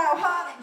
crowd, honey.